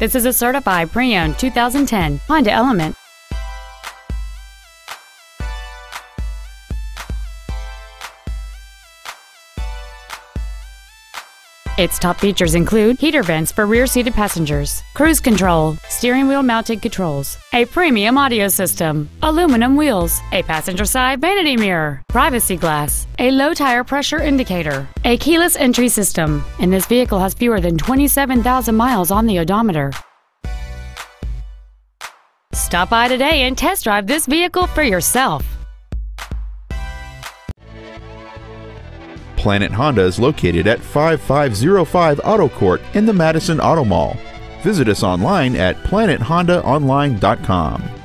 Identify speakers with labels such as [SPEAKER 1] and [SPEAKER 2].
[SPEAKER 1] This is a certified pre-owned 2010 Honda Element. Its top features include heater vents for rear-seated passengers, cruise control, steering wheel mounted controls, a premium audio system, aluminum wheels, a passenger side vanity mirror, privacy glass, a low tire pressure indicator, a keyless entry system, and this vehicle has fewer than 27,000 miles on the odometer. Stop by today and test drive this vehicle for yourself.
[SPEAKER 2] Planet Honda is located at 5505 Auto Court in the Matteson Auto Mall. Visit us online at planethondaonline.com.